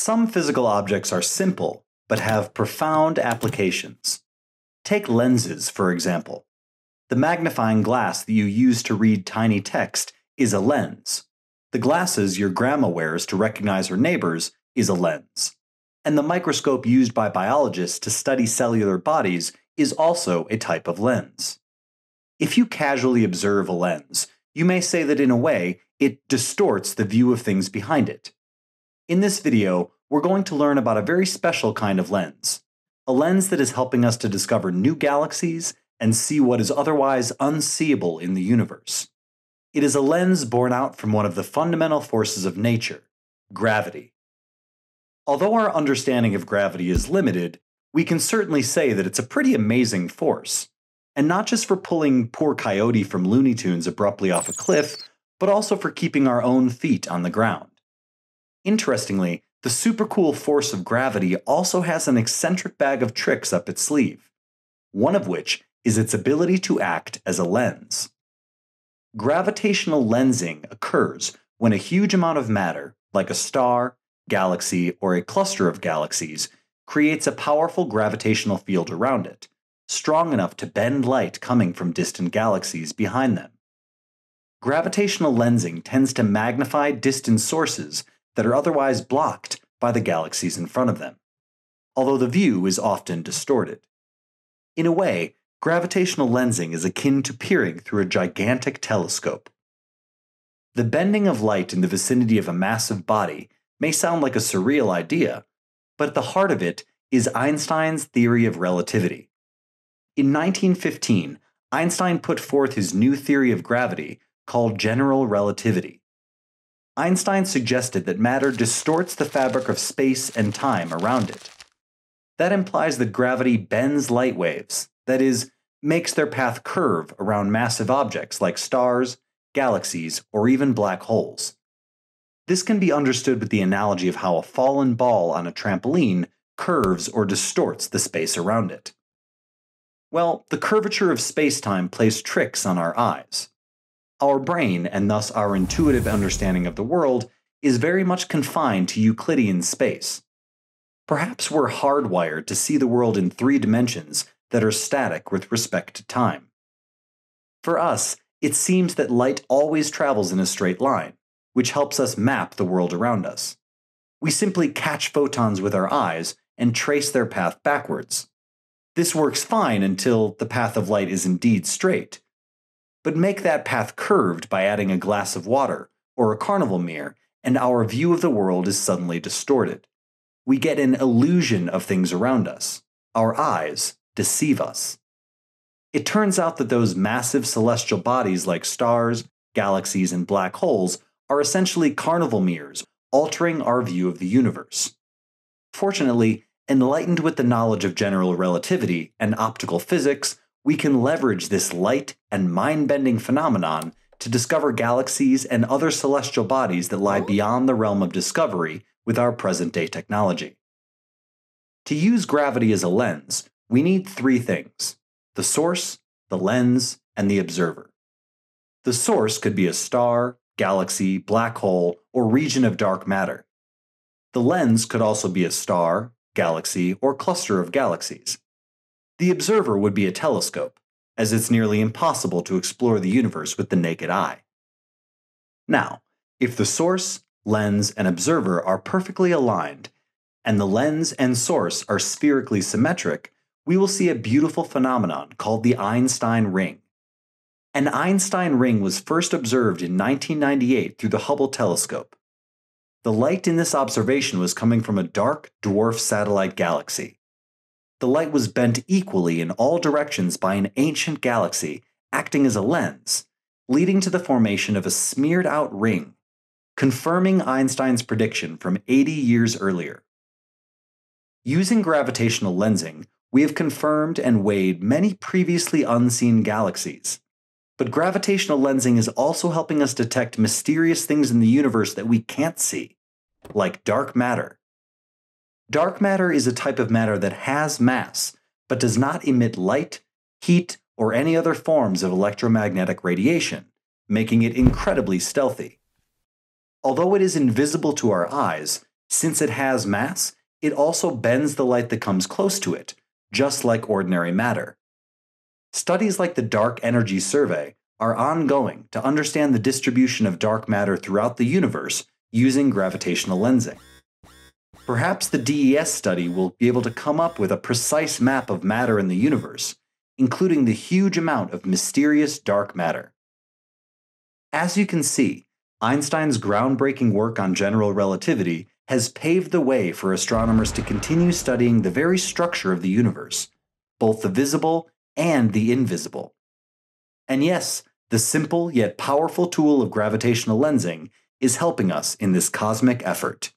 Some physical objects are simple, but have profound applications. Take lenses, for example. The magnifying glass that you use to read tiny text is a lens. The glasses your grandma wears to recognize her neighbors is a lens. And the microscope used by biologists to study cellular bodies is also a type of lens. If you casually observe a lens, you may say that in a way, it distorts the view of things behind it. In this video, we're going to learn about a very special kind of lens, a lens that is helping us to discover new galaxies and see what is otherwise unseeable in the universe. It is a lens born out from one of the fundamental forces of nature, gravity. Although our understanding of gravity is limited, we can certainly say that it's a pretty amazing force. And not just for pulling poor Coyote from Looney Tunes abruptly off a cliff, but also for keeping our own feet on the ground. Interestingly, the super cool force of gravity also has an eccentric bag of tricks up its sleeve, one of which is its ability to act as a lens. Gravitational lensing occurs when a huge amount of matter, like a star, galaxy, or a cluster of galaxies, creates a powerful gravitational field around it, strong enough to bend light coming from distant galaxies behind them. Gravitational lensing tends to magnify distant sources that are otherwise blocked by the galaxies in front of them, although the view is often distorted. In a way, gravitational lensing is akin to peering through a gigantic telescope. The bending of light in the vicinity of a massive body may sound like a surreal idea, but at the heart of it is Einstein's theory of relativity. In 1915, Einstein put forth his new theory of gravity called general relativity. Einstein suggested that matter distorts the fabric of space and time around it. That implies that gravity bends light waves, that is, makes their path curve around massive objects like stars, galaxies, or even black holes. This can be understood with the analogy of how a fallen ball on a trampoline curves or distorts the space around it. Well, the curvature of spacetime plays tricks on our eyes. Our brain, and thus our intuitive understanding of the world, is very much confined to Euclidean space. Perhaps we're hardwired to see the world in three dimensions that are static with respect to time. For us, it seems that light always travels in a straight line, which helps us map the world around us. We simply catch photons with our eyes and trace their path backwards. This works fine until the path of light is indeed straight, but make that path curved by adding a glass of water or a carnival mirror, and our view of the world is suddenly distorted. We get an illusion of things around us. Our eyes deceive us. It turns out that those massive celestial bodies like stars, galaxies, and black holes are essentially carnival mirrors, altering our view of the universe. Fortunately, enlightened with the knowledge of general relativity and optical physics, we can leverage this light and mind bending phenomenon to discover galaxies and other celestial bodies that lie oh. beyond the realm of discovery with our present day technology. To use gravity as a lens, we need three things the source, the lens, and the observer. The source could be a star, galaxy, black hole, or region of dark matter. The lens could also be a star, galaxy, or cluster of galaxies. The observer would be a telescope, as it's nearly impossible to explore the universe with the naked eye. Now, if the source, lens, and observer are perfectly aligned, and the lens and source are spherically symmetric, we will see a beautiful phenomenon called the Einstein ring. An Einstein ring was first observed in 1998 through the Hubble telescope. The light in this observation was coming from a dark dwarf satellite galaxy the light was bent equally in all directions by an ancient galaxy acting as a lens, leading to the formation of a smeared out ring, confirming Einstein's prediction from 80 years earlier. Using gravitational lensing, we have confirmed and weighed many previously unseen galaxies. But gravitational lensing is also helping us detect mysterious things in the universe that we can't see, like dark matter Dark matter is a type of matter that has mass, but does not emit light, heat, or any other forms of electromagnetic radiation, making it incredibly stealthy. Although it is invisible to our eyes, Since it has mass, it also bends the light that comes close to it, just like ordinary matter. Studies like the Dark Energy Survey are ongoing to understand the distribution of dark matter throughout the universe using gravitational lensing. Perhaps the DES study will be able to come up with a precise map of matter in the universe, including the huge amount of mysterious dark matter. As you can see, Einstein's groundbreaking work on general relativity has paved the way for astronomers to continue studying the very structure of the universe, both the visible and the invisible. And yes, the simple yet powerful tool of gravitational lensing is helping us in this cosmic effort.